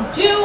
Do